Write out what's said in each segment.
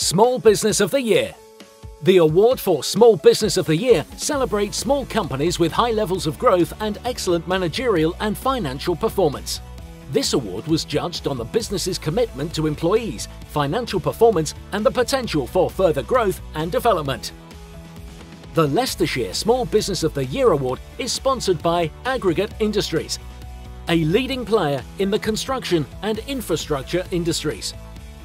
Small Business of the Year. The award for Small Business of the Year celebrates small companies with high levels of growth and excellent managerial and financial performance. This award was judged on the business's commitment to employees, financial performance, and the potential for further growth and development. The Leicestershire Small Business of the Year Award is sponsored by Aggregate Industries, a leading player in the construction and infrastructure industries.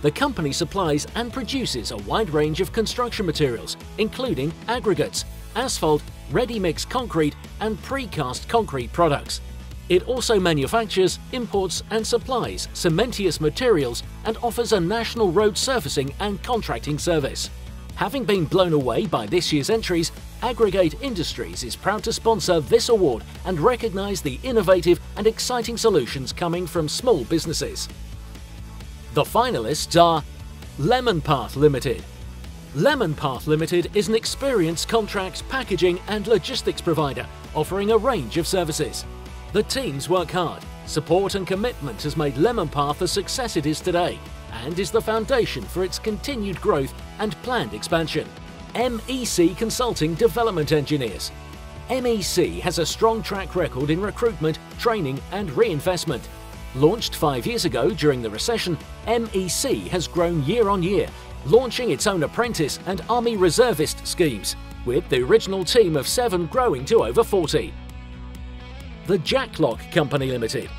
The company supplies and produces a wide range of construction materials, including aggregates, asphalt, ready-mix concrete and precast concrete products. It also manufactures, imports and supplies cementitious materials and offers a national road surfacing and contracting service. Having been blown away by this year's entries, Aggregate Industries is proud to sponsor this award and recognise the innovative and exciting solutions coming from small businesses. The finalists are Lemon Path Limited. Lemon Path Limited is an experienced contracts, packaging and logistics provider offering a range of services. The teams work hard. Support and commitment has made Lemon Path the success it is today and is the foundation for its continued growth and planned expansion. MEC Consulting Development Engineers. MEC has a strong track record in recruitment, training and reinvestment Launched five years ago during the recession, MEC has grown year on year, launching its own apprentice and Army reservist schemes, with the original team of seven growing to over 40. The Jacklock Company Limited.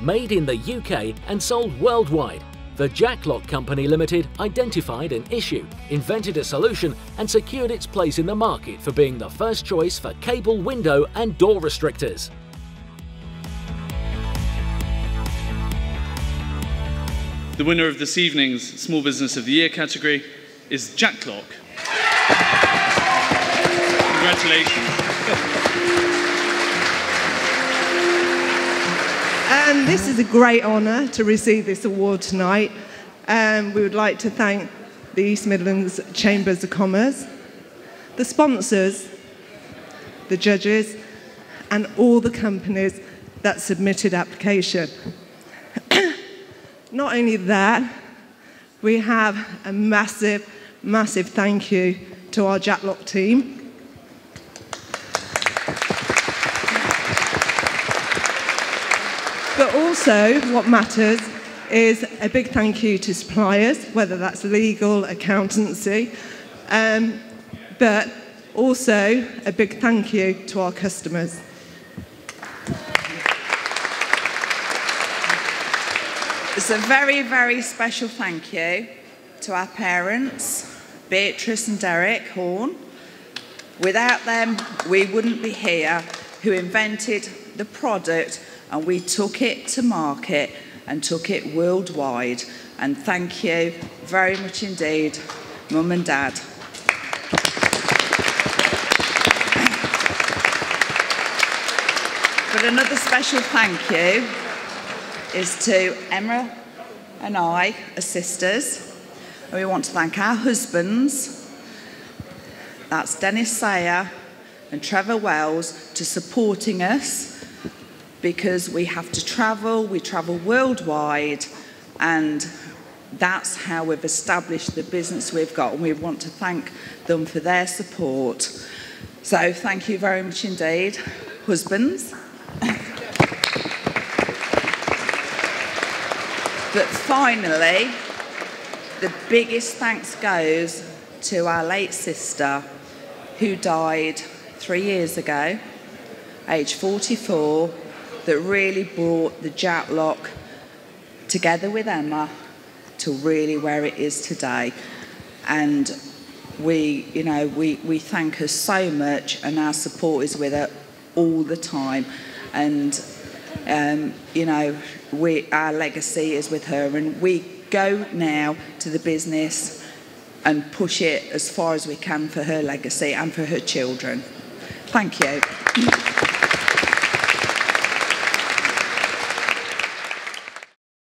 Made in the UK and sold worldwide, the Jacklock Company Limited identified an issue, invented a solution, and secured its place in the market for being the first choice for cable window and door restrictors. The winner of this evening's Small Business of the Year category is Jack Jacklock. Congratulations. And this is a great honour to receive this award tonight. And we would like to thank the East Midlands Chambers of Commerce, the sponsors, the judges, and all the companies that submitted application. Not only that, we have a massive, massive thank you to our Jacklock team. But also, what matters is a big thank you to suppliers, whether that's legal, accountancy, um, but also a big thank you to our customers. It's a very, very special thank you to our parents, Beatrice and Derek Horn. Without them, we wouldn't be here, who invented the product and we took it to market and took it worldwide. And thank you very much indeed, Mum and Dad. But another special thank you is to Emma and I as sisters. And we want to thank our husbands, that's Dennis Sayer and Trevor Wells, to supporting us because we have to travel, we travel worldwide, and that's how we've established the business we've got, and we want to thank them for their support. So, thank you very much indeed, husbands. But finally, the biggest thanks goes to our late sister who died three years ago, age 44, that really brought the Jacklock together with Emma to really where it is today. And we, you know, we, we thank her so much and our support is with her all the time. And, um, you know, we, our legacy is with her, and we go now to the business and push it as far as we can for her legacy and for her children. Thank you.